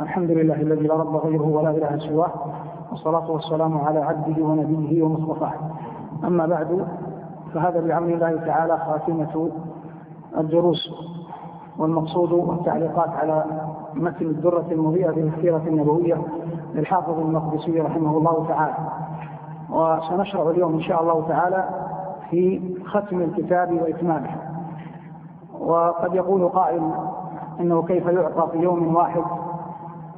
الحمد لله الذي لا رب غيره ولا إله سواه والصلاة والسلام على عبده ونبيه ومصطفاه. أما بعد فهذا بعون الله تعالى خاتمة الدروس والمقصود والتعليقات على متن الدرة المضيئة في السيرة النبوية للحافظ المقدسي رحمه الله تعالى. وسنشرع اليوم إن شاء الله تعالى في ختم الكتاب وإتمامه. وقد يقول قائل إنه كيف يعطى في يوم واحد؟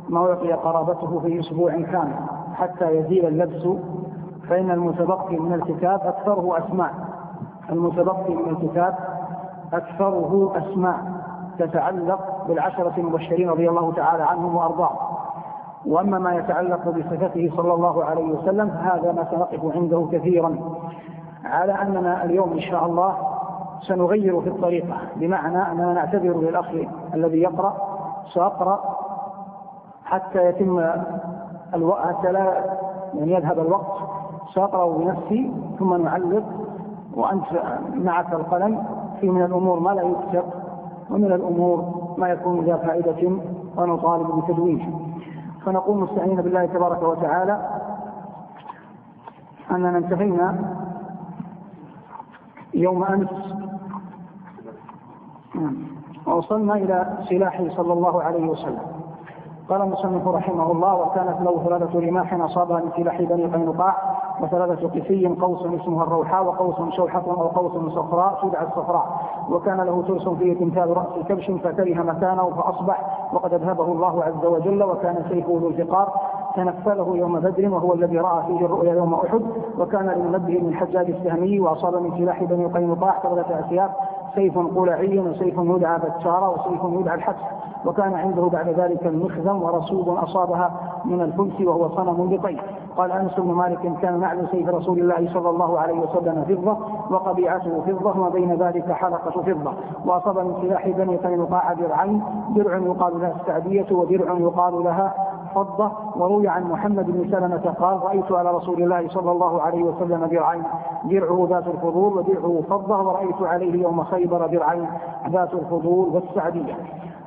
ما أعطي قرابته في أسبوع كامل حتى يزيل اللبس فإن المتبقي من الكتاب أكثره أسماء. المتبقي من الكتاب أكثره أسماء تتعلق بالعشرة المبشرين رضي الله تعالى عنهم وأرضاهم. وأما ما يتعلق بصفته صلى الله عليه وسلم فهذا ما سنقف عنده كثيرا. على أننا اليوم إن شاء الله سنغير في الطريقة بمعنى أننا نعتذر للأخ الذي يقرأ سأقرأ حتى يتم الوقت حتى لا يعني يذهب الوقت سأقرأ بنفسي ثم نعلق وأنت معك القلم في من الأمور ما لا يكتب ومن الأمور ما يكون ذا فائدة ونطالب بتدوينه فنقول مستعينين بالله تبارك وتعالى أننا انتهينا يوم أمس. ووصلنا إلى سلاحه صلى الله عليه وسلم. قال المصنف رحمه الله وكانت له ثلاثة رماح أصابها من سلاح بني قينقاع وثلاثة قسي قوس اسمها الروحاء وقوس شوحة أو قوس صفراء تدعى الصفراء وكان له ترس فيه تمثال رأس كبش فكره مكانه فأصبح وقد أذهبه الله عز وجل وكان سيفه ذو الفقار. تنفله يوم بدر وهو الذي رأى فيه الرؤيا يوم أحد. وكان لمنبه من حجاج السهمي وأصاب من سلاح بني قينقاع ثلاثة أسياف سيف قلعي وسيف يدعى بتشارة وسيف يدعى الحبس. وكان عنده بعد ذلك المخزم ورسول أصابها من الفلس وهو صنم بطيف قال أنس بن مالك كان نعل سيف رسول الله صلى الله عليه وسلم فضة وقبيعته فضة وما بين ذلك حلقة فضة. وأصاب من سلاح بني قينقاع درعين. درع يقال لها السعدية ودرع يقال لها فضة وروي عن محمد بن سلمة قال رأيت على رسول الله صلى الله عليه وسلم درعين درعه ذات الفضول ودرعه فضة ورأيت عليه يوم خيبر درعين ذات الفضول والسعدية.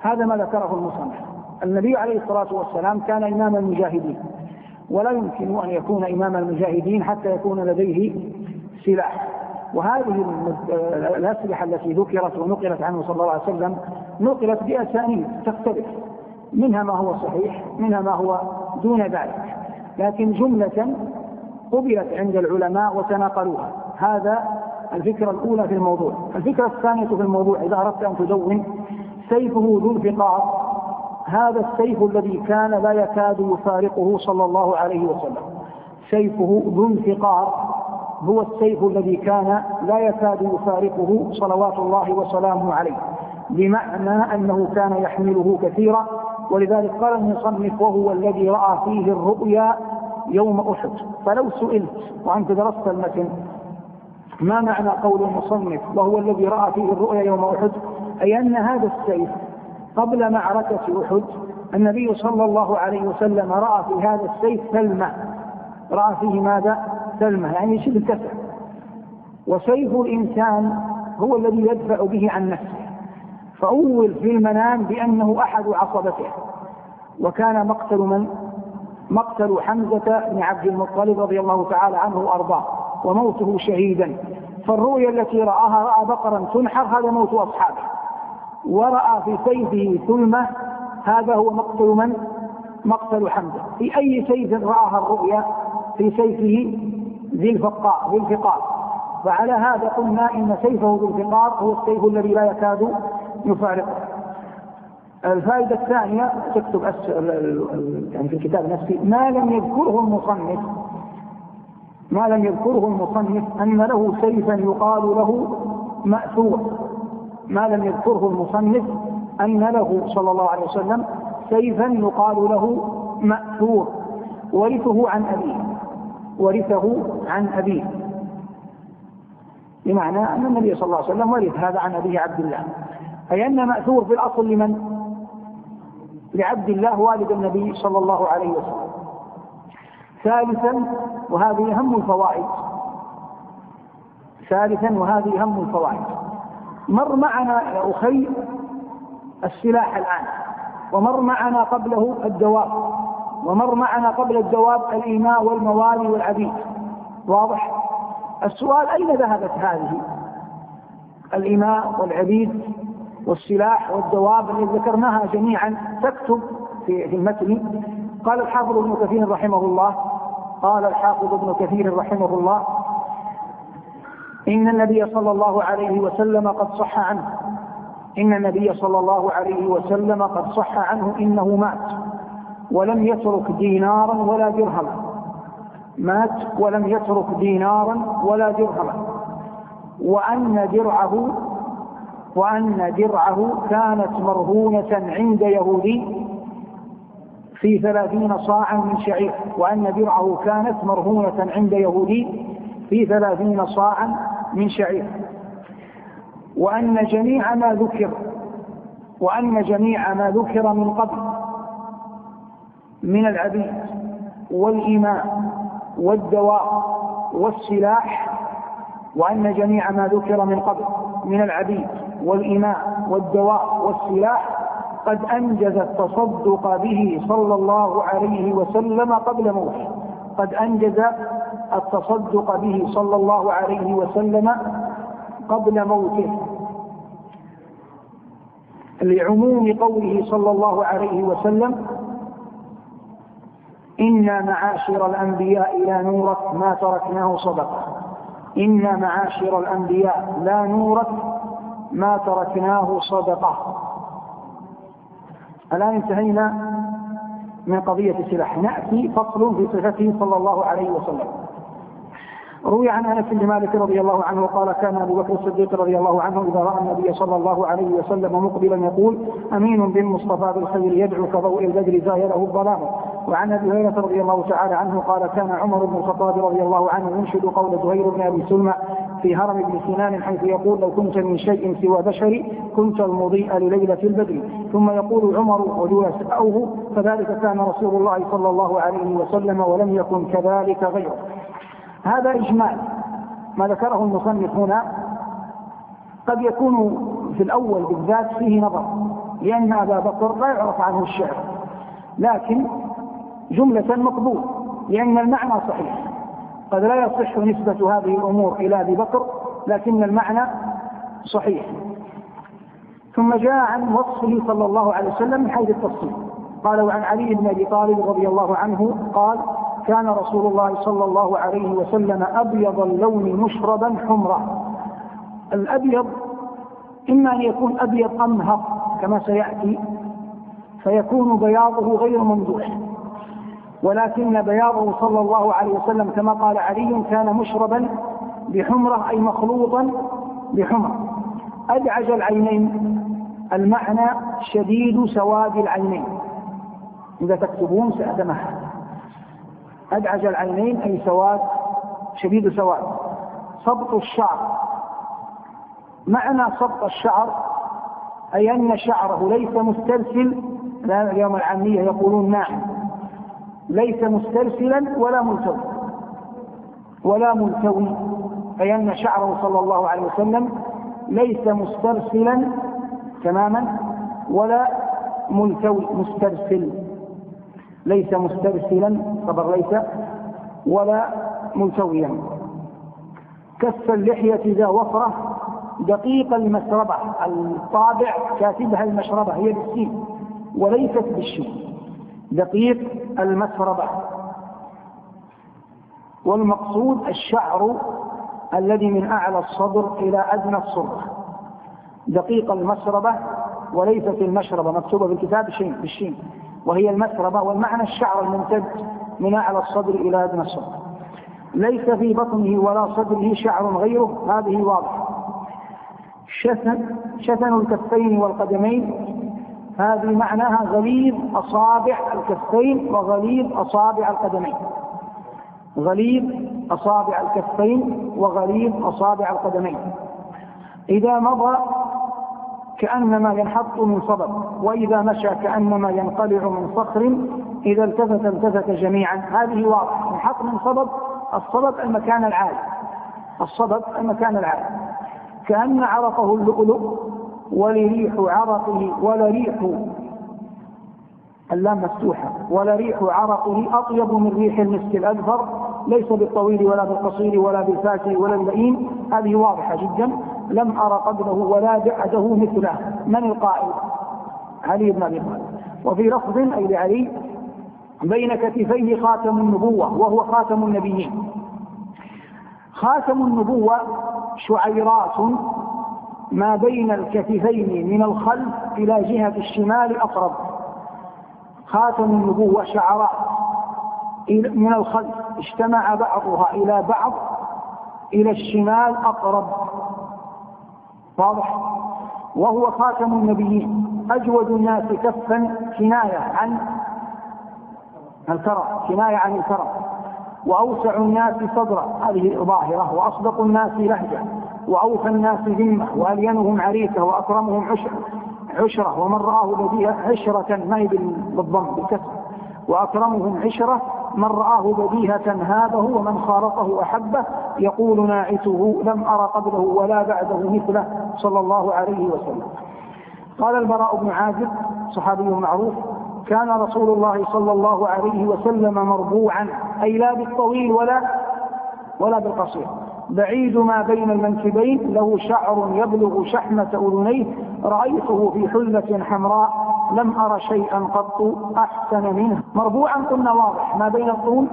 هذا ما ذكره المصنف. النبي عليه الصلاة والسلام كان إمام المجاهدين ولا يمكن أن يكون إمام المجاهدين حتى يكون لديه سلاح. وهذه الأسلحة التي ذكرت ونقلت عنه صلى الله عليه وسلم نقلت بأسانيد تختلف. منها ما هو صحيح منها ما هو دون ذلك. لكن جملة قبلت عند العلماء وتناقلوها. هذا الفكرة الأولى في الموضوع. الفكرة الثانية في الموضوع إذا أردت أن تدون سيفه ذو الفقار هذا السيف الذي كان لا يكاد يفارقه صلى الله عليه وسلم. سيفه ذو الفقار هو السيف الذي كان لا يكاد يفارقه صلوات الله وسلامه عليه. بمعنى أنه كان يحمله كثيرا ولذلك قال المصنف وهو الذي رأى فيه الرؤيا يوم أحد. فلو سئلت وأنت درست المتن ما معنى قول المصنف وهو الذي رأى فيه الرؤيا يوم أحد؟ أي أن هذا السيف قبل معركة أحد النبي صلى الله عليه وسلم رأى في هذا السيف سلمة. رأى فيه ماذا؟ سلمة يعني شبه كسر. وسيف الإنسان هو الذي يدفع به عن نفسه. فأول في المنام بأنه أحد عصبته. وكان مقتل من؟ مقتل حمزة بن عبد المطلب رضي الله تعالى عنه وأرضاه وموته شهيدا. فالرؤيا التي رآها رأى بقرا تنحر هذا موت أصحابه. ورأى في سيفه ثلمة هذا هو مقتل من؟ مقتل حمزة. في أي سيف رآها الرؤيا؟ في سيفه ذي الفقار ذي الفقار فعلى هذا قلنا إن سيفه ذو الفقار هو السيف الذي لا يكاد يفارقه الفائدة الثانية تكتب يعني في الكتاب نفسه ما لم يذكره المصنف ما لم يذكره المصنف أن له سيفا يقال له مأثور. ما لم يذكره المصنف أن له صلى الله عليه وسلم سيفا يقال له مأثور. ورثه عن أبيه. ورثه عن أبيه. بمعنى أن النبي صلى الله عليه وسلم ورث هذا عن أبيه عبد الله. أي أن مأثور في الأصل لمن؟ لعبد الله والد النبي صلى الله عليه وسلم. ثالثا وهذه أهم الفوائد. ثالثا وهذه أهم الفوائد. مر معنا يا أخي السلاح الآن ومر معنا قبله الدواب ومر معنا قبل الدواب الإيماء والموالي والعبيد. واضح؟ السؤال أين ذهبت هذه؟ الإماء والعبيد والسلاح والدواب التي ذكرناها جميعا تكتب في في المتن. قال الحافظ ابن كثير رحمه الله قال الحافظ ابن كثير رحمه الله إن النبي صلى الله عليه وسلم قد صح عنه. إن النبي صلى الله عليه وسلم قد صح عنه إنه مات ولم يترك دينارا ولا درهما. مات ولم يترك دينارا ولا درهما. وأن درعه وأن درعه كانت مرهونة عند يهودي في ثلاثين صاعا من شعير وأن درعه كانت مرهونة عند يهودي في ثلاثين صاعا من شعير. وأن جميع ما ذكر وأن جميع ما ذكر من قبل من العبيد والإماء والدواء والسلاح وأن جميع ما ذكر من قبل من العبيد والإماء والدواء والسلاح قد أنجز التصدق به صلى الله عليه وسلم قبل موته. قد أنجز التصدق به صلى الله عليه وسلم قبل موته. لعموم قوله صلى الله عليه وسلم إنا معاشر الأنبياء لا نورث ما تركناه صدقة. إنا معاشر الأنبياء لا نورث ما تركناه صدقة. الآن انتهينا من قضية السلاح. نأتي فصل في صفته صلى الله عليه وسلم. روي عن أنس بن مالك رضي الله عنه قال كان أبو بكر الصديق رضي الله عنه إذا رأى النبي صلى الله عليه وسلم مقبلا يقول أمين بالمصطفى بالخير يدعو كضوء البدر زاهره الظلام. وعن أبي هريرة رضي الله تعالى عنه قال كان عمر بن الخطاب رضي الله عنه ينشد قول زهير بن أبي سلمى في هرم بن سنان حيث يقول لو كنت من شيء سوى بشري كنت المضيء لليلة البدر. ثم يقول عمر ولولا سأوه فذلك كان رسول الله صلى الله عليه وسلم ولم يكن كذلك غيره. هذا إجمال ما ذكره المصنف هنا قد يكون في الأول بالذات فيه نظر لأن أبا بكر لا يعرف عنه الشعر لكن جملة مقبول لأن المعنى صحيح. قد لا يصح نسبة هذه الأمور إلى أبي بكر لكن المعنى صحيح. ثم جاء عن وصفه صلى الله عليه وسلم من حيث التفصيل. قال وعن علي بن أبي طالب رضي الله عنه قال كان رسول الله صلى الله عليه وسلم أبيض اللون مشربا حمرا. الأبيض إما أن يكون أبيض أمهر كما سيأتي فيكون بياضه غير ممدوح. ولكن بياضه صلى الله عليه وسلم كما قال علي كان مشربا بحمرة أي مخلوطا بحمرة. أدعج العينين. المعنى شديد سواد العينين. إذا تكتبون سأتمهل أدعج العينين أي سواد شديد سواد. سبط الشعر. معنى سبط الشعر أي أن شعره ليس مسترسل. اليوم العامية يقولون ناعم ليس مسترسلا ولا ملتوي ولا ملتوي أن شعره صلى الله عليه وسلم ليس مسترسلا تماما ولا ملتوي مسترسل. ليس مسترسلا خبر ليس ولا ملتويا كف اللحية ذا وفرة دقيق المسربة الطابع كاتبها المشربة هي بالسين وليست بالشين. دقيق المسربة. والمقصود الشعر الذي من أعلى الصدر إلى أدنى الصدر. دقيق المسربة وليست المشربة مكتوبة بالكتاب بالشين, بالشين. وهي المسربة والمعنى الشعر الممتد من أعلى الصدر إلى أدنى الصدر. ليس في بطنه ولا صدره شعر غيره هذه واضحة. شثن شثن الكفين والقدمين هذه معناها غليظ أصابع الكفين وغليظ أصابع القدمين. غليظ أصابع الكفين وغليظ أصابع القدمين. إذا مضى كأنما ينحط من صبب وإذا مشى كأنما ينقلع من صخر إذا التفت التفت جميعا. هذه واضحة. ينحط من صبب الصبب المكان العالي. الصبب المكان العالي. كأن عرقه اللؤلؤ ولريح عرقه ولريح اللام مفتوحة ولا ريح عرقه أطيب من ريح المسك الأذفر ليس بالطويل ولا بالقصير ولا بالفاتح ولا اللئيم هذه واضحة جدا. لم أرى قبله ولا بعده مثله. من القائل؟ علي بن أبي طالب. وفي لفظ أي لعلي بين كتفيه خاتم النبوة وهو خاتم النبيين. خاتم النبوة شعيرات ما بين الكتفين من الخلف إلى جهة الشمال أقرب. خاتم النبوة شعرات من الخلف. اجتمع بعضها إلى بعض إلى الشمال أقرب. واضح؟ وهو خاتم النبيين. أجود الناس كفا كناية عن الكرم كناية عن الكرم وأوسع الناس صدرا. هذه ظاهرة. وأصدق الناس لهجة. وأوفى الناس ذمة وألينهم عريكة وأكرمهم عشرة عشرة ومن رآه بديهة عشرة ما هي بالضم بالكسر. وأكرمهم عشرة من رآه بديهة هابه ومن خالطه أحبه يقول ناعته لم أر قبله ولا بعده مثله صلى الله عليه وسلم. قال البراء بن عازب صحابي معروف كان رسول الله صلى الله عليه وسلم مربوعا أي لا بالطويل ولا ولا بالقصير. بعيد ما بين المنكبين له شعر يبلغ شحمة أذنيه. رأيته في حلة حمراء لم أر شيئا قط أحسن منه. مربوعا قلنا واضح ما بين الطول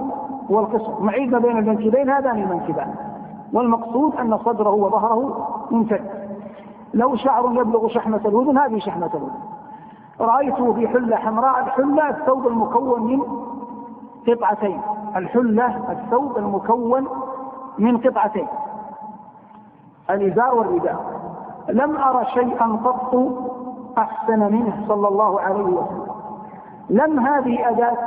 والقصر. معيد ما بين المنكبين هذان المنكبان. والمقصود أن صدره وظهره ممتد. له شعر يبلغ شحمة الأذن هذه شحمة الأذن. رأيته في حلة حمراء الحلة الثوب المكون من قطعتين. الحلة الثوب المكون من قطعتين. الإزار والرداء. لم أرى شيئا قط أحسن منه صلى الله عليه وسلم. لم هذه أداة.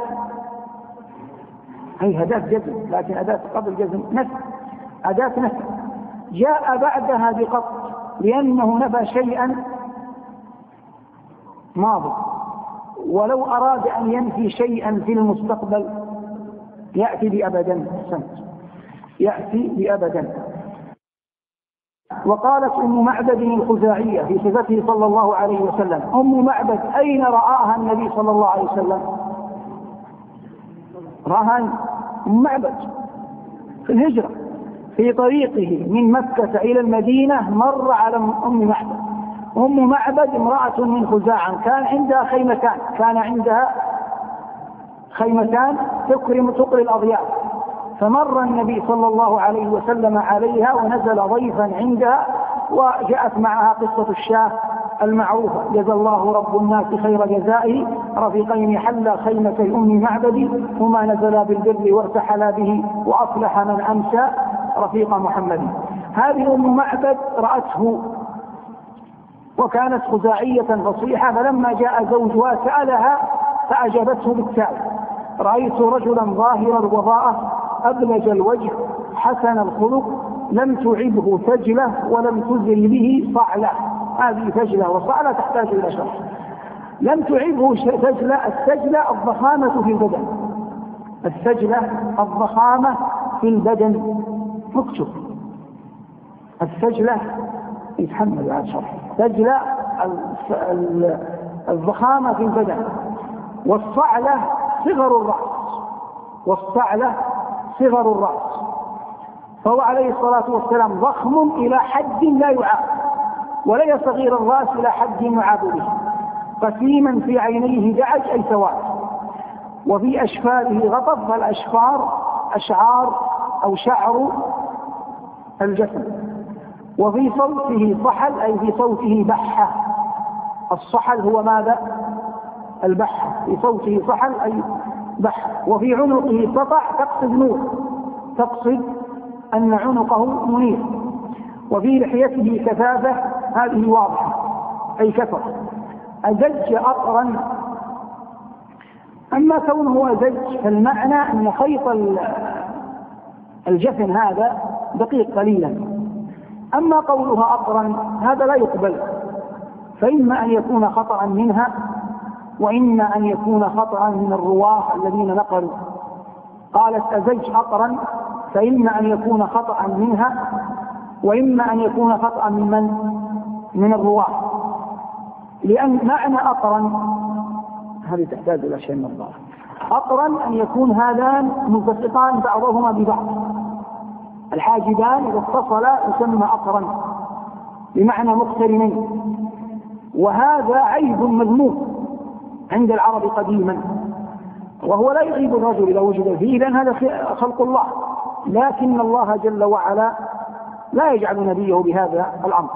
هي أداة جزم لكن أداة قبل جزم نفي أداة نفي جاء بعدها بقط لأنه نفى شيئا ماضي. ولو أراد أن ينفي شيئا في المستقبل يأتي بأبدا. أحسنت يأتي بأبدا وقالت أم معبد الخزاعية في صفته صلى الله عليه وسلم أم معبد أين رآها النبي صلى الله عليه وسلم؟ رآها أم معبد في الهجرة في طريقه من مكة إلى المدينة مر على أم معبد. أم معبد امرأة من خزاعة كان عندها خيمتان كان عندها خيمتان تكرم تقري الأضياف. فمر النبي صلى الله عليه وسلم عليها ونزل ضيفا عندها وجاءت معها قصة الشاه المعروفة. جزى الله رب الناس خير جزائه. رفيقين حلا خيمة أم معبد هما نزلا بالبر وارتحلا به وأصلح من أمسى رفيق محمد. هذه أم معبد رأته وكانت خزاعية فصيحة فلما جاء زوجها سألها فأجابته بالتالي رأيت رجلا ظاهر الوضاءة أبلج الوجه حسن الخلق لم تعبه فجلة ولم تزل به صعلة. هذه فجلة وصعلة تحتاج إلى شرح. لم تعبه فجلة السجلة الضخامة في البدن. السجلة الضخامة في البدن. اكتب. السجلة يتحمل بعد شرح. سجلة الضخامة في البدن. والصعلة صغر الرأس. والصعلة صغر الرأس. فهو عليه الصلاة والسلام ضخم إلى حد لا يعاب وليس صغير الرأس إلى حد يعاب به قسيما في عينيه دعج أي سواد. وفي أشفاره غطف فالأشفار أشعار أو شعر الجسد وفي صوته صحل أي في صوته بحة. الصحل هو ماذا؟ البحة. في صوته صحل أي بحة وفي عنقه سطع تقصد نور تقصد أن عنقه منير. وفي لحيته كثافة هذه واضحة أي كثر أزج أقرا أما كونه أزج فالمعنى أن خيط الجفن هذا دقيق قليلا. أما قولها أقرا هذا لا يقبل. فإما أن يكون خطأ منها وإما أن يكون خطأ من الرواة الذين نقلوا. قالت أزج أقرا فإما أن يكون خطأ منها وإما أن يكون خطأ من من؟ من الرواة. لأن معنى أقرا هذه تحتاج إلى شيء من الضعف أقرن أن يكون هذان ملتصقان بعضهما ببعض. الحاجبان إذا اتصلا يسمى أقرن بمعنى مقترنين. وهذا عيب مذموم. عند العرب قديما. وهو لا يعيب الرجل إذا وجد فيه لأن هذا خلق الله. لكن الله جل وعلا لا يجعل نبيه بهذا الأمر.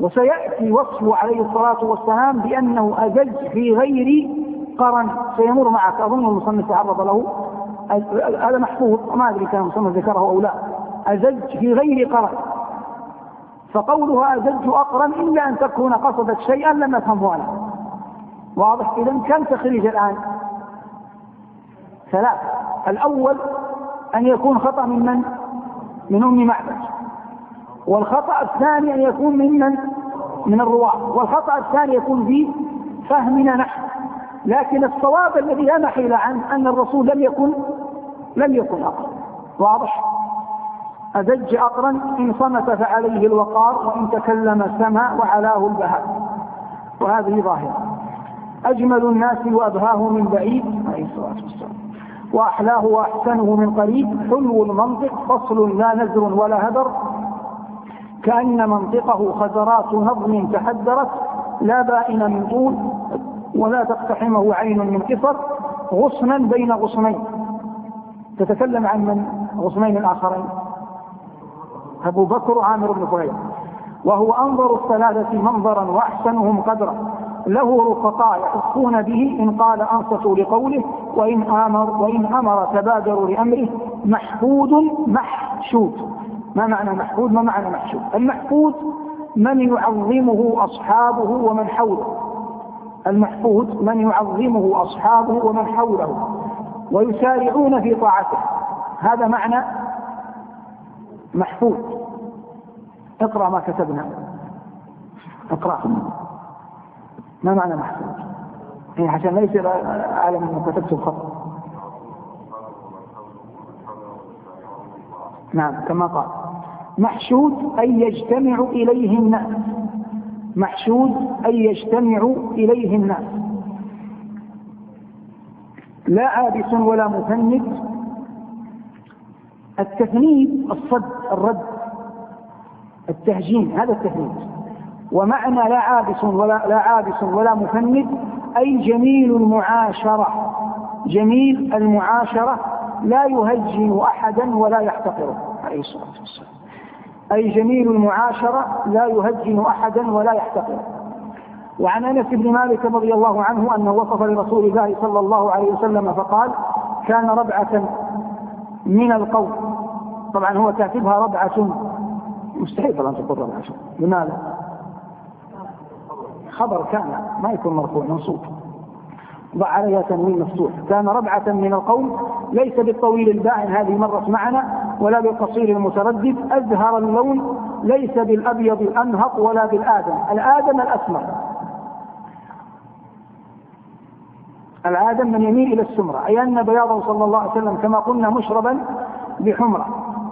وسيأتي وصفه عليه الصلاة والسلام بأنه أزج في غير قرن. سيمر معك. أظن المصنف تعرض له. هذا محفوظ. وما أدري كان المصنف ذكره أو لا. أزج في غير قرن. فقولها أزج أقرن إلا أن تكون قصدت شيئا لم أفهمه أنا واضح إذا كم تخريج الآن؟ ثلاث. الأول أن يكون خطأ من من؟ من أم معبد. والخطأ الثاني أن يكون ممن من؟ الرواة. والخطأ الثاني يكون في فهمنا نحن. لكن الصواب الذي لا محيل عنه أن الرسول لم يكن لم يكن أقرأ. واضح؟ أدج أقرا إن صمت فعليه الوقار وإن تكلم سمع وعلاه البهاء. وهذه ظاهرة. أجمل الناس وأبهاه من بعيد عليه الصلاة والسلام. وأحلاه وأحسنه من قريب. حلو المنطق فصل لا نزر ولا هدر. كأن منطقه خزرات نظم تحدرت لا بائن من طول ولا تقتحمه عين من قصر. غصنا بين غصنين. تتكلم عن من؟ غصنين الآخرين. أبو بكر عامر بن فهيد وهو أنظر الثلاثة منظرا وأحسنهم قدرا. له رفقاء يحقون به إن قال أنصتوا لقوله وإن آمر وإن أمر تبادروا لأمره محفوظ محشود. ما معنى محفوظ؟ ما معنى محشود؟ المحفوظ من يعظمه أصحابه ومن حوله. المحفوظ من يعظمه أصحابه ومن حوله ويسارعون في طاعته. هذا معنى محفوظ. اقرأ ما كتبنا. اقرأ. ما معنى محفوظ يعني عشان لا يصير أعلم أنه كتبت الخط نعم كما قال. محشود أي يجتمع إليه الناس محشود أي يجتمع إليه الناس لا عابس ولا مفند. التثنيد الصد الرد. التهجين هذا التثنيد ومعنى لا عابس ولا لا عابس ولا مفند أي جميل المعاشرة. جميل المعاشرة لا يهجن أحدا ولا يحتقره عليه الصلاة والسلام. أي جميل المعاشرة لا يهجن أحدا ولا يحتقره. وعن أنس بن مالك رضي الله عنه أنه وصف لرسول الله صلى الله عليه وسلم فقال كان ربعة من القوم. طبعا هو كاتبها ربعة. مستحيل طبعا تقول ربعة. لماذا؟ خبر كان ما يكون مرفوع منصوب. ضع عليها تنوين مفتوح. كان ربعة من القوم ليس بالطويل الباعن هذه مرت معنا ولا بالقصير المتردد. أزهر اللون ليس بالأبيض الأنهق ولا بالآدم. الآدم الأسمر. الآدم من يميل إلى السمرة. أي أن بياضه صلى الله عليه وسلم كما قلنا مشربا بحمرة.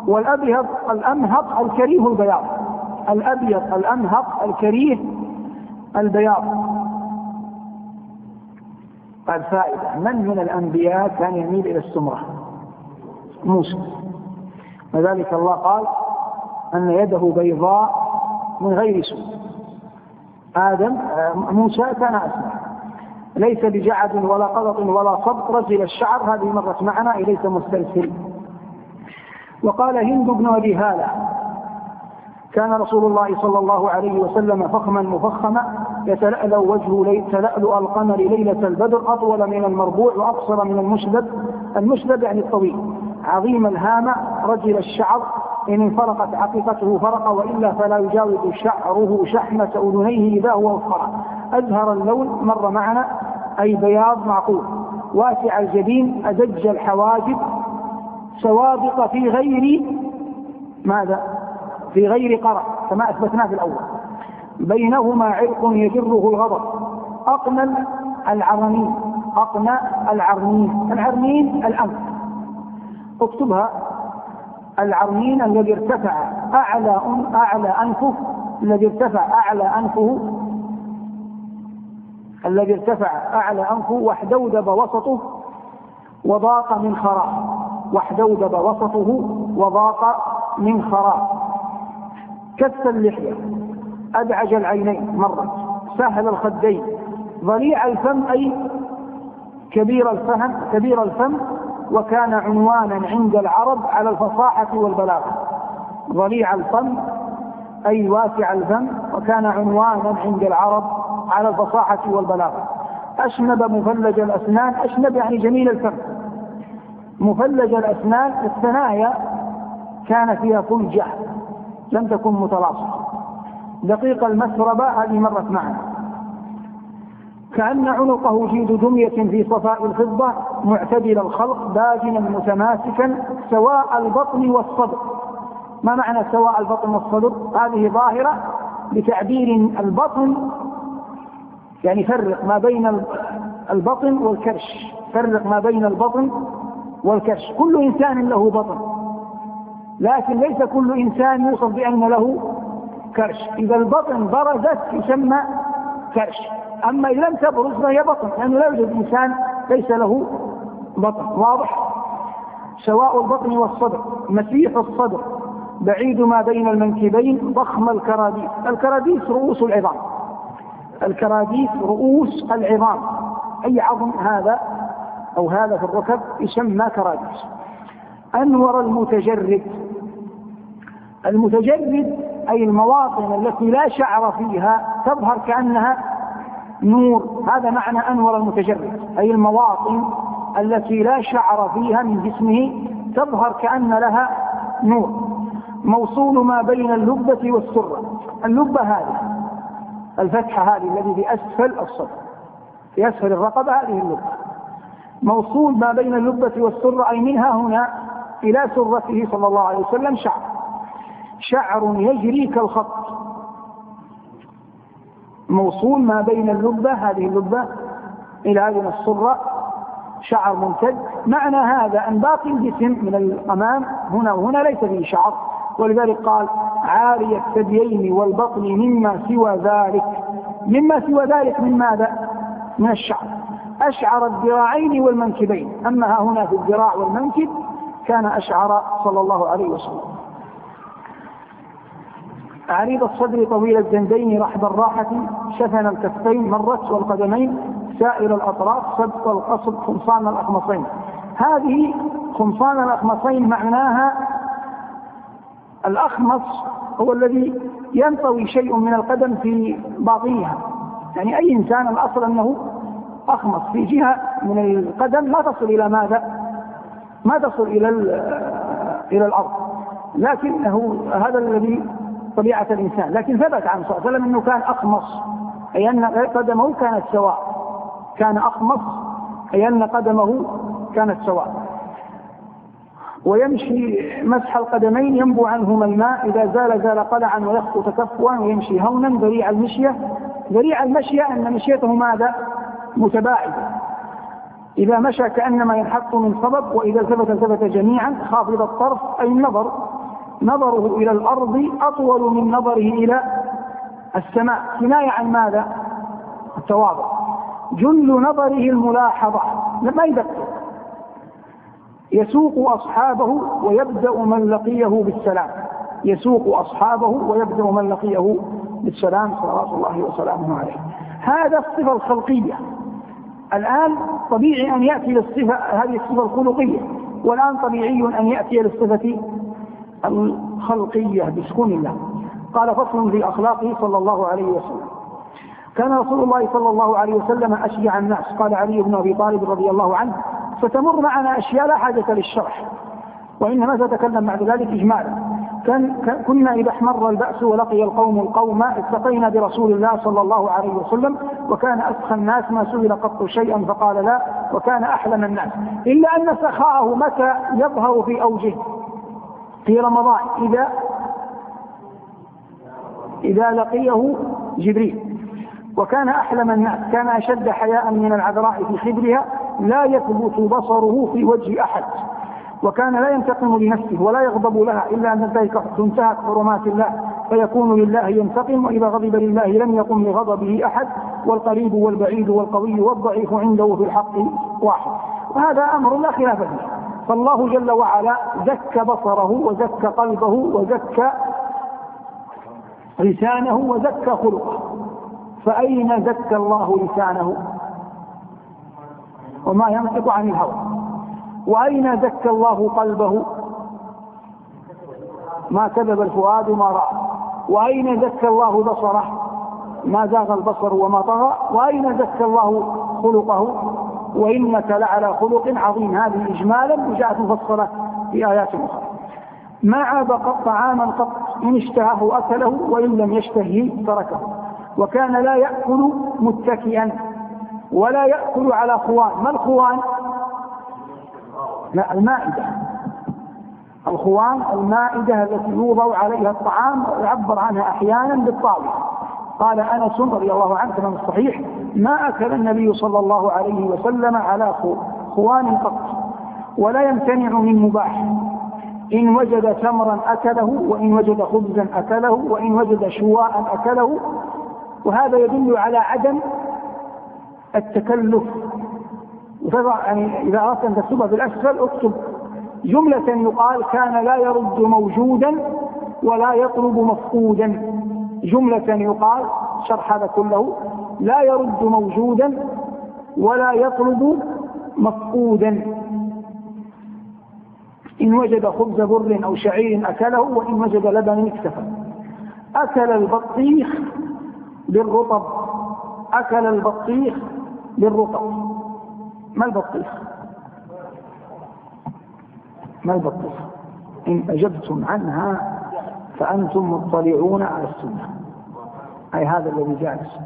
والأبيض الأنهق الكريه البياض. الأبيض الأنهق الكريه البياض. قال فائدة من من الأنبياء كان يميل إلى السمرة؟ موسى. لذلك الله قال أن يده بيضاء من غير سوء آدم موسى كان أسمر. ليس بجعد ولا قلط ولا صبط رجل الشعر هذه مرت معنا ليس مسترسل. وقال هند بن أبي هالة كان رسول الله صلى الله عليه وسلم فخما مفخما يتلألأ وجهه تلألؤ القمر ليلة البدر أطول من المربوع وأقصر من المشدد. المشدد يعني الطويل. عظيم الهامة رجل الشعر إن انفرقت عقيقته فرق وإلا فلا يجاوز شعره شحمة أذنيه إذا هو وفر أزهر اللون مر معنا أي بياض معقول. واسع الجبين أدج الحواجب سوابق في غير ماذا؟ في غير قرع كما أثبتنا في الأول. بينهما عرق يجره الغضب. أقنى العرنين أقنى العرنين العرنين الأنف. اكتبها. العرنين الذي ارتفع أعلى أعلى أنفه الذي ارتفع أعلى أنفه. الذي ارتفع أعلى أنفه. واحدودب وسطه وضاق من خراء. واحدودب وسطه وضاق من خراء. كث اللحية. أدعج العينين مرة. سهل الخدين. ضليع الفم أي كبير الفهم كبير الفم وكان عنوانا عند العرب على الفصاحة والبلاغة. ضليع الفم أي واسع الفم وكان عنوانا عند العرب على الفصاحة والبلاغة. أشنب مفلج الأسنان أشنب يعني جميل الفم. مفلج الأسنان الثنايا كان فيها فلجة لم تكن متلاصقة. دقيق المسربة هذه مرت معنا كأن عنقه جيد دمية في صفاء الفضة معتدل الخلق باجنا متماسكا سواء البطن والصدر. ما معنى سواء البطن والصدر؟ هذه ظاهرة بتعبير البطن يعني فرق ما بين البطن والكرش. فرق ما بين البطن والكرش. كل إنسان له بطن لكن ليس كل إنسان يوصف بأن له كرش. إذا البطن برزت يسمى كرش. أما إذا لم تبرز فهي بطن لأنه لا يوجد إنسان ليس له بطن. واضح؟ سواء البطن والصدر. مسيح الصدر. بعيد ما بين المنكبين ضخم الكراديس. الكراديس رؤوس العظام. الكراديس رؤوس العظام. أي عظم هذا أو هذا في الركب يسمى كراديس. أنور المتجرد. المتجرد أي المواطن التي لا شعر فيها تظهر كأنها نور. هذا معنى أنور المتجرد. أي المواطن التي لا شعر فيها من جسمه تظهر كأن لها نور. موصول ما بين اللبة والسرة. اللبة هذه الفتحة هذه الذي في أسفل الصدر في أسفل الرقبة هذه اللبة. موصول ما بين اللبة والسرة أي منها هنا إلى سرته صلى الله عليه وسلم شعر. شعر يجري كالخط. موصول ما بين اللبة هذه اللبة إلى هذه السرة؟ شعر ممتد. معنى هذا أن باقي الجسم من الأمام هنا وهنا ليس فيه شعر. ولذلك قال عاري الثديين والبطن مما سوى ذلك. مما سوى ذلك من ماذا؟ من الشعر. أشعر الذراعين والمنكبين. أما هنا في الذراع والمنكب كان أشعر صلى الله عليه وسلم. عريض الصدر طويل الجنبين رحب الراحة شفن الكفين مرت والقدمين سائر الأطراف سبق القصد خمصان الأخمصين. هذه خمصان الأخمصين معناها الأخمص هو الذي ينطوي شيء من القدم في باطنها. يعني أي إنسان الأصل أنه أخمص في جهة من القدم ما تصل إلى ماذا؟ ما تصل إلى إلى الأرض. لكنه هذا الذي طبيعة الإنسان. لكن ثبت عن صلى الله عليه وسلم أنه كان أخمص أي أن قدمه كانت سواء. كان أخمص أي أن قدمه كانت سواء. ويمشي مسح القدمين ينبو عنهما الماء إذا زال زال قلعا ويخطو تكفوا ويمشي هونا ذريع المشية ذريع المشية أن مشيته ماذا؟ متباعدة. إذا مشى كأنما ينحط من صبب وإذا التفت التفت جميعا خافض الطرف أي النظر. نظره إلى الأرض أطول من نظره إلى السماء. كناية عن ماذا؟ التواضع. جل نظره الملاحظة. ما يدقق يسوق أصحابه ويبدأ من لقيه بالسلام. يسوق أصحابه ويبدأ من لقيه بالسلام صلوات الله وسلامه عليه. هذا الصفة الخلقية. الآن طبيعي أن يأتي للصفة هذه الصفة الخلقية. والآن طبيعي أن يأتي للصفة الخلقية بسكون الله. قال فصل في أخلاقه صلى الله عليه وسلم. كان رسول الله صلى الله عليه وسلم أشجع الناس. قال علي بن أبي طالب رضي الله عنه ستمر معنا أشياء لا حاجة للشرح وإنما سأتكلم بعد ذلك إجمالا. كان كنا إذا احمر البأس ولقي القوم القوم التقينا برسول الله صلى الله عليه وسلم وكان أسخى الناس ما سئل قط شيئا فقال لا وكان أحلم الناس. إلا أن سخاءه متى يظهر في أوجه في رمضان إذا إذا لقيه جبريل. وكان أحلم الناس كان أشد حياء من العذراء في خبرها لا يثبت بصره في وجه أحد. وكان لا ينتقم لنفسه ولا يغضب لها إلا أن تنتهك حرمات الله فيكون لله ينتقم وإذا غضب لله لم يقم لغضبه أحد والقريب والبعيد والقوي والضعيف عنده في الحق واحد. وهذا أمر لا خلاف فيه. فالله جل وعلا زكى بصره وزكى قلبه وزكى لسانه وزكى خلقه. فأين زكى الله لسانه؟ وما ينطق عن الهوى. وأين زكى الله قلبه؟ ما كذب الفؤاد ما رأى. وأين زكى الله بصره؟ ما زاغ البصر وما طغى. وأين زكى الله خلقه؟ وإنك لعلى خلق عظيم. هذه إجمالا وجاءت مفصلة في آيات أخرى. ما عاب قط طعاما قط إن اشتهاه أكله وإن لم يشتهه تركه. وكان لا يأكل متكئا ولا يأكل على خوان. ما الخوان؟ لا المائدة. الخوان المائدة التي يوضع عليها الطعام ويعبر عنها أحيانا بالطاولة. قال أنس رضي الله عنه كما الصحيح ما أكل النبي صلى الله عليه وسلم على خوان قط ولا يمتنع من مباح. إن وجد تمرا أكله وإن وجد خبزا أكله وإن وجد شواء أكله. وهذا يدل على عدم التكلف. يعني إذا أردت أن تكتبها في الأسفل اكتب جملة يقال كان لا يرد موجودا ولا يطلب مفقودا. جملة يقال شرح هذا كله لا يرد موجودا ولا يطلب مفقودا. إن وجد خبز بر أو شعير أكله وإن وجد لبن اكتفى. أكل البطيخ بالرطب. أكل البطيخ بالرطب. ما البطيخ؟ ما البطيخ؟ إن أجبتم عنها فأنتم مطلعون على السنة. أي هذا الذي جالس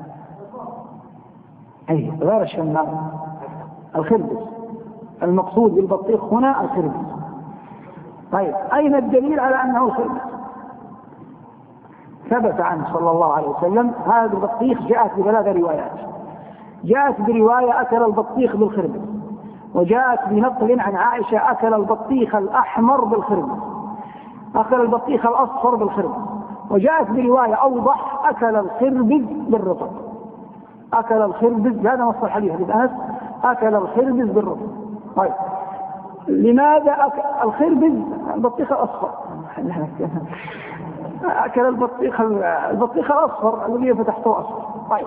أي غير الشمام الخربز. المقصود بالبطيخ هنا الخربز. طيب أين الدليل على أنه خربز؟ ثبت عنه صلى الله عليه وسلم هذا البطيخ جاءت بثلاث روايات. جاءت برواية أكل البطيخ بالخربز وجاءت بنقل عن عائشة أكل البطيخ الأحمر بالخربز. أكل البطيخ الأصفر بالخربز وجاءت برواية أوضح أكل الخربز بالرطب. أكل الخربز هذا نص الحديث حديث أنس أكل الخربز بالرطب. طيب. لماذا أكل الخربز البطيخ الأصفر؟ أكل البطيخ البطيخ الأصفر الذي فتحته أصفر. طيب.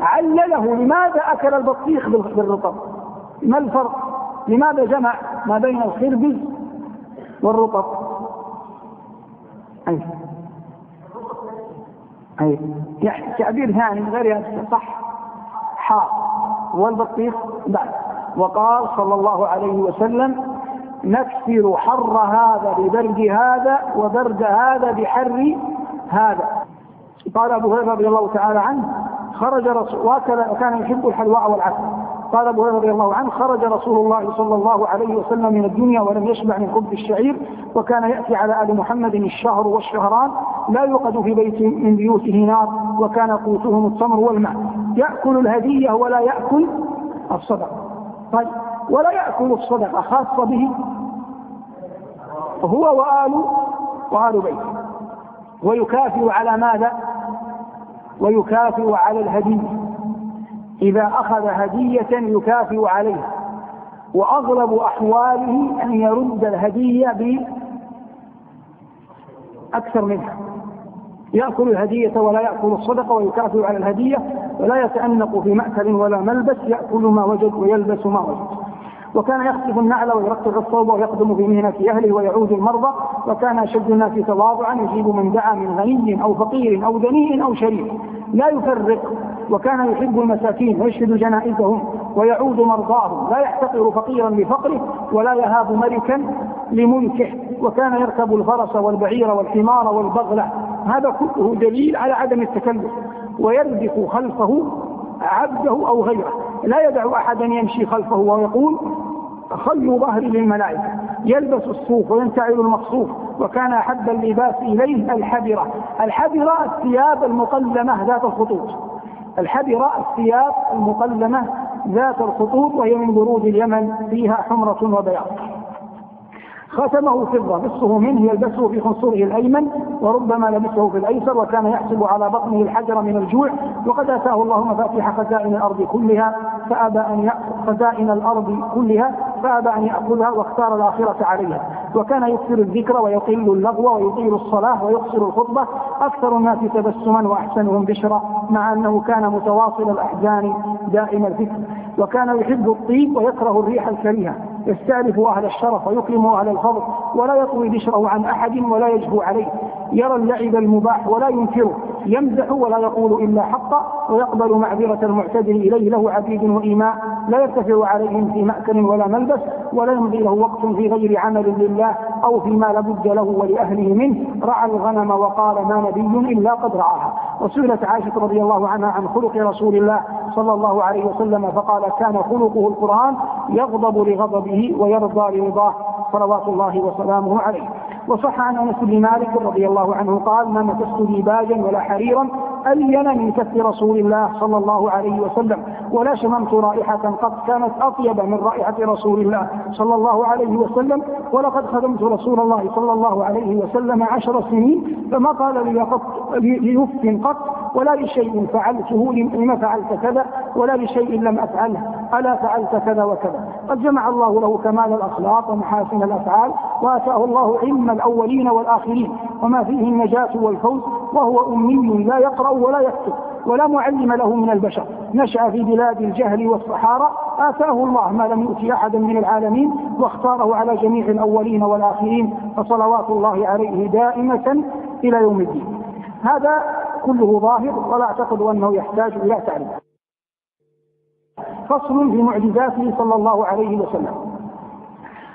علله لماذا أكل البطيخ بالرطب. ما الفرق؟ لماذا جمع ما بين الخربز والرطب؟ أي. أي. يعني تعبير ثاني غير صح. حار والبطيخ بعد. وقال صلى الله عليه وسلم نكسر حر هذا ببرد هذا وبرد هذا بحر هذا. قال أبو هريرة رضي الله تعالى عنه خرج رسول وكان يحب الحلواء والعسل. قال أبو هريرة رضي الله عنه خرج رسول الله صلى الله عليه وسلم من الدنيا ولم يشبع من خبز الشعير وكان يأتي على آل محمد الشهر والشهران لا يوقد في بيت من بيوته نار وكان قوتهم التمر والماء. يأكل الهدية ولا يأكل الصدقة. طيب ولا يأكل الصدقة خاصة به هو وآل وآل بيته. ويكافئ على ماذا؟ ويكافئ على الهدية. إذا أخذ هدية يكافئ عليها وأغلب أحواله أن يرد الهدية بأكثر منها. يأكل الهدية ولا يأكل الصدقة ويكافئ على الهدية ولا يتأنق في مأكل ولا ملبس يأكل ما وجد ويلبس ما وجد. وكان يخطف النعل ويرقع الصوب ويقدم في مهنة أهله ويعود المرضى وكان أشد الناس تواضعا يجيب من دعا من غني أو فقير أو دنيء أو شريف. لا يفرق وكان يحب المساكين ويشهد جنائزهم ويعود مرضاهم. لا يحتقر فقيرا لفقره ولا يهاب ملكا لملكه. وكان يركب الفرس والبعير والحمار والبغلة هذا كله دليل على عدم التكلف. ويردف خلفه عبده أو غيره. لا يدع أحدا يمشي خلفه ويقول خل ظهري للملائكة. يلبس الصوف وينتعل المقصوف وكان أحب اللباس إليه الحبرة. الحبرة الثياب المقلمة ذات الخطوط. الحبرة الثياب المقلمة ذات الخطوط وهي من برود اليمن فيها حمرة وبياض. ختمه فضة نصفه منه يلبسه في خنصره الأيمن وربما لبسه في الأيسر وكان يحسب على بطنه الحجر من الجوع. وقد أتاه الله مفاتيح خزائن الأرض كلها فأبى أن خزائن الأرض كلها فأبى أن يأخذها واختار الآخرة عليها. وكان يكثر الذكر ويقل اللغو ويطيل الصلاة ويقصر الخطبة. أكثر الناس تبسما وأحسنهم بشرا مع أنه كان متواصل الأحزان دائم الذكر. وكان يحب الطيب ويكره الريح الكريهة. يستألف أهل الشرف ويكرم أهل الفضل ولا يطوي بشره عن أحد ولا يجهو عليه. يرى اللعب المباح ولا ينكره يمزح ولا يقول إلا حقا ويقبل معذرة المعتذر إليه له عبيد وإيماء لا يرتفع عليهم في مأكل ولا ملبس ولا يمضي له وقت في غير عمل لله أو فيما لابد له ولأهله منه. رعى الغنم وقال ما نبي إلا قد رعاها. وسئلت عائشة رضي الله عنها عن خلق رسول الله صلى الله عليه وسلم فقال كان خلقه القرآن يغضب لغضبه ويرضى لرضاه. صلوات الله وسلامه عليه. وصح عن أنس بن مالك رضي الله عنه قال ما مسست ديباجا ولا حريرا ألين من كف رسول الله صلى الله عليه وسلم ولا شممت رائحة قط كانت أطيب من رائحة رسول الله صلى الله عليه وسلم ولقد خدمت رسول الله صلى الله عليه وسلم عشر سنين فما قال لي قط ليف قط ولا لشيء فعلته لما فعلت كذا ولا لشيء لم أفعله ألا فعلت كذا وكذا. قد جمع الله له كمال الأخلاق ومحاسن الأفعال وآتاه الله علم الأولين والآخرين وما فيه النجاة والفوز وهو أمي لا يقرأ ولا يكتب ولا معلم له من البشر. نشأ في بلاد الجهل والصحارى. آتاه الله ما لم يؤتي أحدا من العالمين واختاره على جميع الأولين والآخرين. فصلوات الله عليه دائمة إلى يوم الدين. هذا كله ظاهر ولا أعتقد أنه يحتاج إلى تعريف فصل في معجزاته صلى الله عليه وسلم.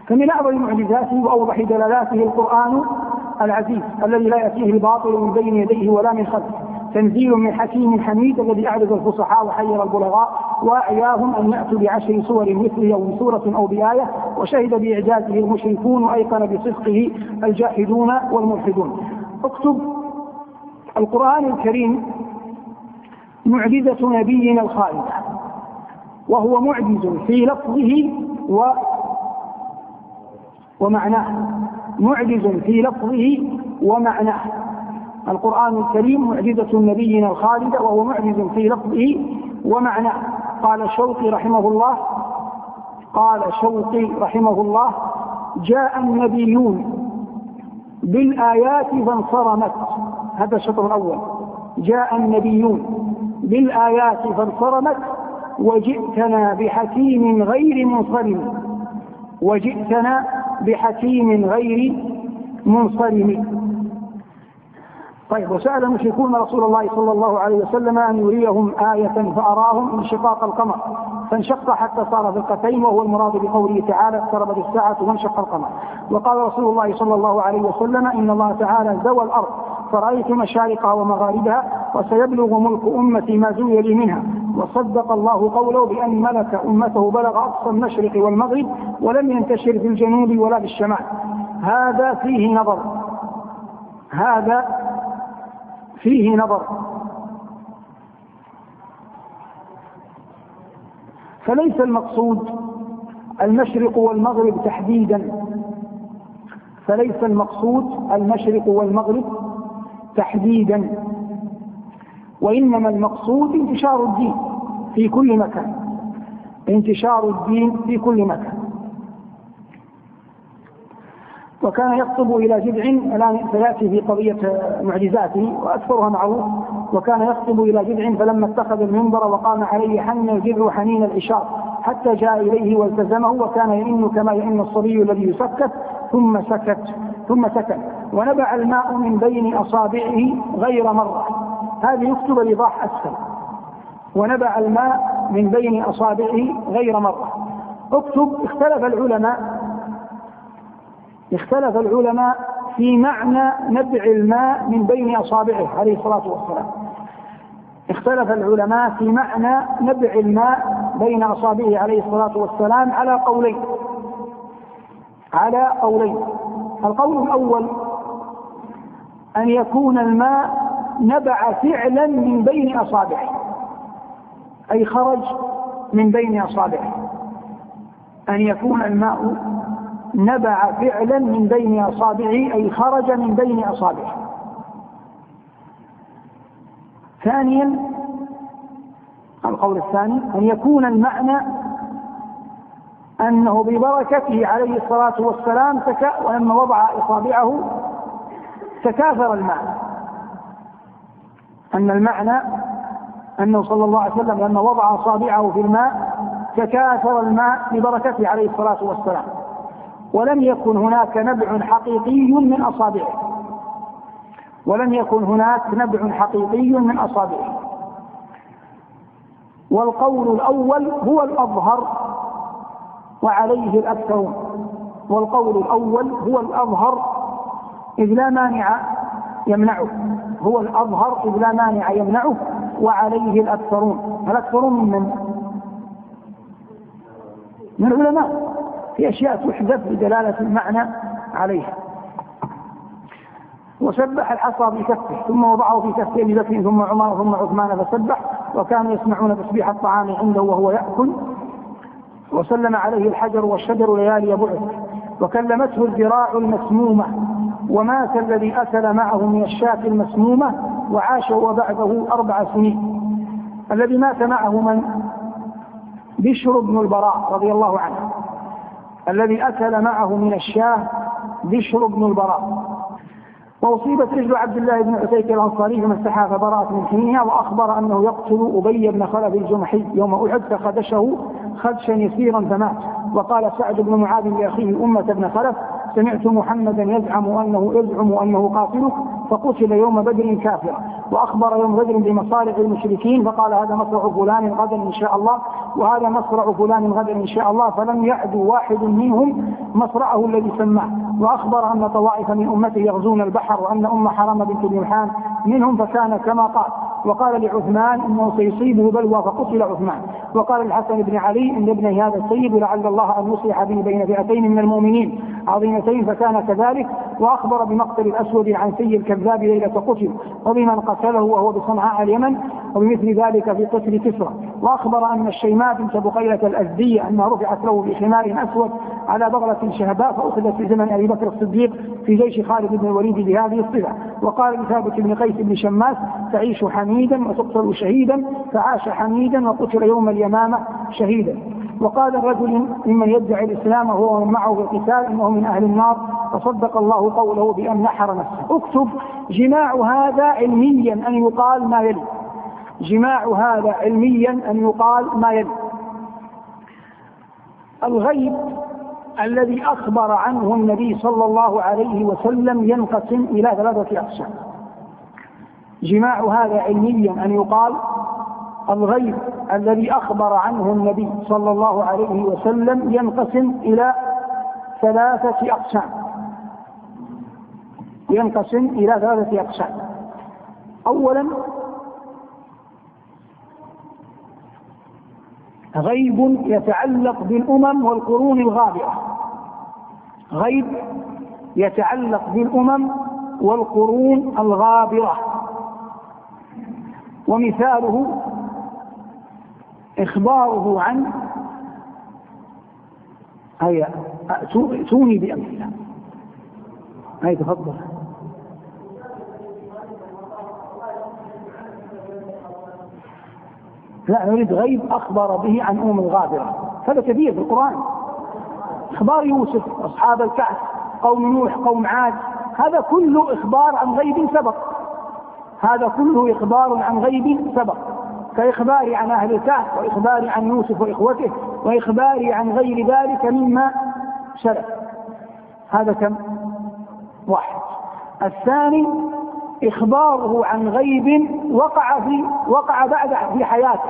فمن أعظم معجزاته وأوضح دلالاته القرآن العزيز الذي لا يأتيه الباطل من بين يديه ولا من خلفه. تنزيل من حكيم حميد الذي أعجز الفصحاء وحير البلغاء واعياهم أن يأتوا بعشر سور مثله أو بسورة أو بآية وشهد بإعجازه المشركون وأيقن بصدقه الجاحدون والملحدون. اكتب القرآن الكريم معجزة نبينا الخالد وهو معجز في لفظه و ومعناه. معجز في لفظه ومعناه. القرآن الكريم معجزة نبينا الخالد وهو معجز في لفظه ومعناه. قال الشوقي رحمه الله قال شوقي رحمه الله جاء النبيون بالآيات فانصرمت. هذا الشطر الأول. جاء النبيون بالآيات فانصرمت وجئتنا بحكيم غير منصرم. وجئتنا بحكيم غير منصرم. طيب وسأل المشركون رسول الله صلى الله عليه وسلم أن يريهم آية فأراهم انشقاق القمر. فانشق حتى صار فرقتين وهو المراد بقوله تعالى اقتربت الساعة وانشق القمر. وقال رسول الله صلى الله عليه وسلم إن الله تعالى زوى الأرض. فرأيت مشارقها ومغاربها وسيبلغ ملك أمتي ما زوي لي منها. وصدق الله قوله بأن ملك أمته بلغ أقصى المشرق والمغرب ولم ينتشر في الجنوب ولا في الشمال. هذا فيه نظر. هذا فيه نظر. فليس المقصود المشرق والمغرب تحديدا. فليس المقصود المشرق والمغرب تحديدا. وإنما المقصود انتشار الدين في كل مكان. انتشار الدين في كل مكان. وكان يخطب إلى جذع الآن سيأتي في قضية معجزاته وأكثرها معروف. وكان يخطب إلى جذع فلما اتخذ المنبر وقام عليه حن الجذع حنين العشار حتى جاء إليه والتزمه وكان يئن كما يئن الصبي الذي يسكت ثم سكت ثم سكت. ونبع الماء من بين أصابعه غير مرة. هذه يكتب الإيضاح أسفل. ونبع الماء من بين أصابعه غير مرة. اكتب اختلف العلماء. اختلف العلماء في معنى نبع الماء من بين أصابعه عليه الصلاة والسلام. اختلف العلماء في معنى نبع الماء بين أصابعه عليه الصلاة والسلام على قولين. على قولين. القول الأول أن يكون الماء نبع فعلا من بين أصابعه. أي خرج من بين أصابعه. أن يكون الماء نبع فعلا من بين أصابعه أي خرج من بين أصابعه. ثانيا القول الثاني أن يكون المعنى أنه ببركته عليه الصلاة والسلام ولما وضع إصابعه تكاثر الماء. أن المعنى أنه صلى الله عليه وسلم لما وضع أصابعه في الماء تكاثر الماء ببركته عليه الصلاة والسلام. ولم يكن هناك نبع حقيقي من أصابعه. ولم يكن هناك نبع حقيقي من أصابعه. والقول الأول هو الأظهر وعليه الأكثرون والقول الأول هو الأظهر إذ لا مانع يمنعه. هو الأظهر إذ لا مانع يمنعه وعليه الأكثرون. الأكثرون من من؟ من العلماء. في أشياء تحذف بدلالة المعنى عليها وسبح الحصى بكفه ثم وضعه في كف أبي بكر ثم عمر ثم عثمان فسبح وكانوا يسمعون تسبيح الطعام عنده وهو يأكل. وسلم عليه الحجر والشجر ليالي بعث. وكلمته الذراع المسمومة. ومات الذي أكل معه من الشاة المسمومة وعاش هو بعده أربع سنين. الذي مات معه من بشر بن البراء رضي الله عنه. الذي أكل معه من الشاة بشر بن البراء. وأصيبت رجل عبد الله بن عتيك الأنصاري فمسحها فبرأت من حينها وأخبر أنه يقتل أبي بن خلف الجمحي يوم أحد فخدشه خدشا يسيرا فمات. وقال سعد بن معاذ لأخيه أمة بن خلف سمعت محمدا يزعم أنه يزعم أنه قاتلك فقتل يوم بدر كافرا. وأخبر يوم بدر بمصالح المشركين فقال هذا مصرع فلان غدا إن شاء الله وهذا مصرع فلان غدا إن شاء الله فلم يعدو واحد منهم مصرعه الذي سماه. وأخبر أن طوائف من أمته يغزون البحر وأن أم حرام بنت الملحان منهم فكان كما قال. وقال لعثمان إنه سيصيبه بلوى فقتل عثمان. وقال للحسن بن علي إن ابني هذا السيد لعل الله أن يصلح به بين فئتين من المؤمنين عظيمتين فكان كذلك. وأخبر بمقتل الأسود عن سي الكذاب ليلة قتل وبمن قتله وهو بصنعاء اليمن وبمثل ذلك في قتل كسرى وأخبر أن الشيماء بنت بقيلة الازديه أنها رفعت له بحمار أسود على بغلة شهباء فأخذت في زمن أبي بكر الصديق في جيش خالد بن الوليد بهذه الصفة. وقال لثابت بن قيس بن شماس تعيش حميدا وتقتل شهيدا فعاش حميدا وقتل يوم اليمامة شهيدا. وقال الرجل ممن يدعي الإسلام وهو معه في القتال إنه من أهل النار فصدق الله قوله بأن نحر نفسه. اكتب جماع هذا علميا أن يقال ما يلي. جماع هذا علميا أن يقال ما يلي. الغيب الذي أخبر عنه النبي صلى الله عليه وسلم ينقسم إلى ثلاثة أقسام. جماع هذا علميا أن يقال الغيب الذي أخبر عنه النبي صلى الله عليه وسلم ينقسم إلى ثلاثة أقسام. ينقسم إلى ثلاثة أقسام. أولا غيب يتعلق بالأمم والقرون الغابرة. غيب يتعلق بالأمم والقرون الغابرة. ومثاله إخباره عن هيا ائتوني بأمثلة هيا تفضل. لا نريد غيب أخبر به عن أمم الغابرة. هذا كثير في القرآن. إخبار يوسف أصحاب الكهف قوم نوح قوم عاد. هذا كله إخبار عن غيب سبق. هذا كله إخبار عن غيب سبق كإخباري عن أهل الكهف وإخباري عن يوسف وإخوته وإخباري عن غير ذلك مما سلف هذا كم؟ واحد. الثاني إخباره عن غيب وقع في وقع بعد في حياته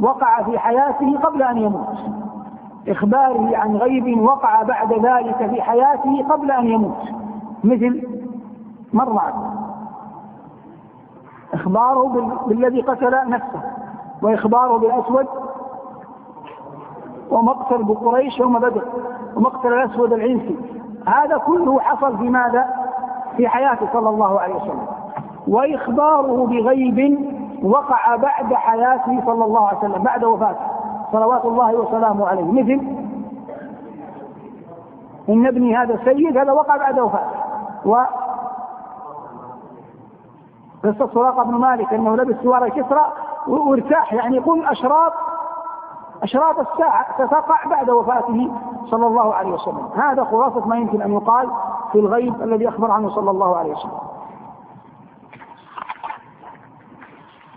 وقع في حياته قبل أن يموت. إخباره عن غيب وقع بعد ذلك في حياته قبل أن يموت. مثل مر معكم إخباره بالذي قتل نفسه وإخباره بالأسود ومقتل بقريش يوم بدر ومقتل الأسود العنسي هذا كله حصل في ماذا؟ في حياته صلى الله عليه وسلم. وإخباره بغيب وقع بعد حياته صلى الله عليه وسلم بعد وفاته. صلوات الله وسلامه عليه. مثل إن ابني هذا سيد هذا وقع بعد وفاته. قصة سراقة بن مالك أنه لبس سوار كسرى وارتاح يعني يقول أشراط أشراط الساعة ستقع بعد وفاته صلى الله عليه وسلم. هذا خلاصة ما يمكن أن يقال في الغيب الذي أخبر عنه صلى الله عليه وسلم.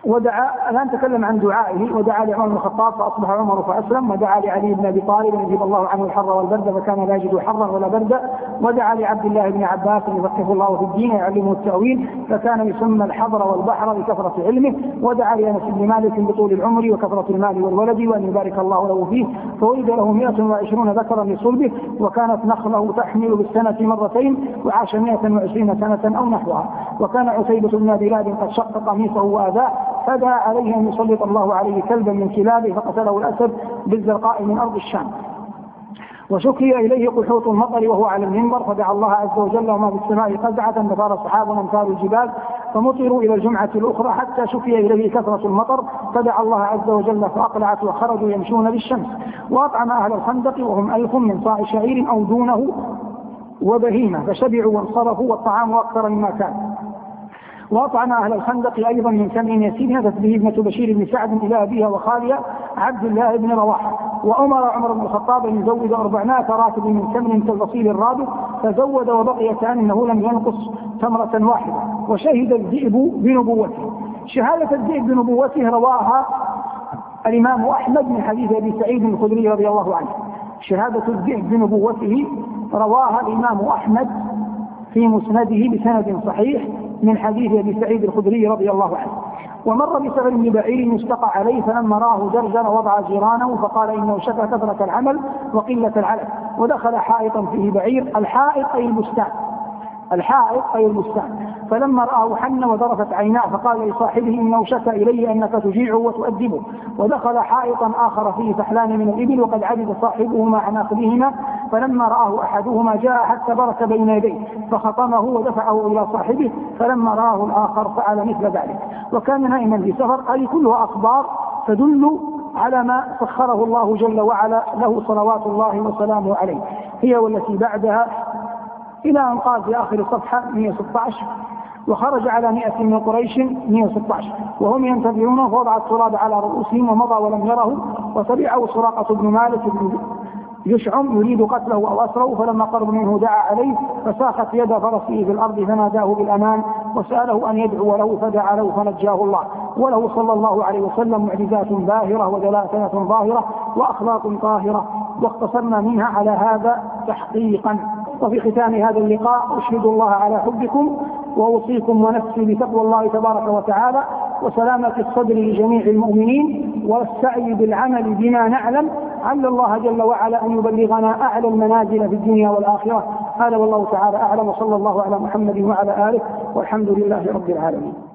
ودعا الان تكلم عن دعائه ودعا لعمر بن الخطاب فأصبح عمر فأسلم ودعا لعلي بن أبي طالب يجيب الله عنه الحر والبرد فكان لا يجد حرا ولا بردا. ودعا لعبد الله بن عباس يفقهه الله في الدين ويعلمه التأويل فكان يسمى الحضر والبحر لكثره علمه. ودعا لأنس بن مالك بطول العمر وكثرة المال والولد وأن يبارك الله له فيه. فولد له 120 ذكرا لصلبه وكانت نخله تحمل بالسنة مرتين وعاش 120 سنة أو نحوها. وكان عتيبه بن بلاد قد شق قميصه وأذاه فدعا عليه أن يسلط الله عليه كلبا من كلابه فقتله الأسد بالزرقاء من أرض الشام. وشكي إليه قحوط المطر وهو على المنبر فدعا الله عز وجل وما في السماء قزعة فصار سحاب امثال الجبال فمطروا إلى الجمعة الأخرى حتى شكي إليه كثرة المطر فدعا الله عز وجل فأقلعت وخرجوا يمشون بالشمس وأطعم أهل الخندق وهم ألف من صاع شعير أو دونه وبهيمة فشبعوا وانصرفوا والطعام أكثر مما كان. وأطعم أهل الخندق أيضا من سمع يسير. هدت به ابنة بشير بن سعد إلى أبيها وخالها عبد الله بن رواحة. وأمر عمر بن الخطاب أن يزود أربعمائة راكب من تمر كالبصيل الرابط فزود وبقي كأنه لم ينقص تمرة واحدة. وشهد الذئب بنبوته. شهادة الذئب بنبوته رواها الإمام أحمد من حديث أبي سعيد الخدري رضي الله عنه. شهادة الذئب بنبوته رواها الإمام أحمد في مسنده بسند صحيح. من حديث أبي سعيد الخدري رضي الله عنه. ومر بسفر بن بعير يستقى عليه فلما رآه درجا وضع جيرانه فقال إنه شكى كثره العمل وقلة العلف ودخل حائطا فيه بعير الحائط أي البستان الحائط أي البستان فلما رآه حن وذرفت عيناه فقال لصاحبه إنه شكى إلي أنك تجيعه وتؤدبه. ودخل حائطا آخر فيه فحلان من الإبل وقد عجز صاحبهما عن أخذهما. فلما رآه أحدهما جاء حتى برك بين يديه فخطمه ودفعه إلى صاحبه. فلما رآه الآخر فعل مثل ذلك. وكان نائما في سفر هذه كلها أخبار تدل على ما سخره الله جل وعلا له صلوات الله وسلامه عليه. هي والتي بعدها إلى أن قال في آخر الصفحة 116 وخرج على مئة من قريش 116 وهم ينتظرونه فوضع التراب على رؤوسهم ومضى ولم يره وتبعه سراقة بن مالك بن يشعم يريد قتله أو أسره فلما قرب منه دعا عليه فساخت يد فرسه في الأرض فناداه بالأمان وسأله أن يدعو له فدعا له فنجاه الله. وله صلى الله عليه وسلم معجزات باهرة ودلالات ظاهرة وأخلاق طاهرة واقتصرنا منها على هذا تحقيقا. وفي ختام هذا اللقاء أشهد الله على حبكم وأوصيكم ونفسي بتقوى الله تبارك وتعالى وسلامة الصدر لجميع المؤمنين والسعي بالعمل بما نعلم. عل الله جل وعلا أن يبلغنا أعلى المنازل في الدنيا والآخرة. هذا والله تعالى أعلم. وصلى الله على محمد وعلى آله والحمد لله رب العالمين.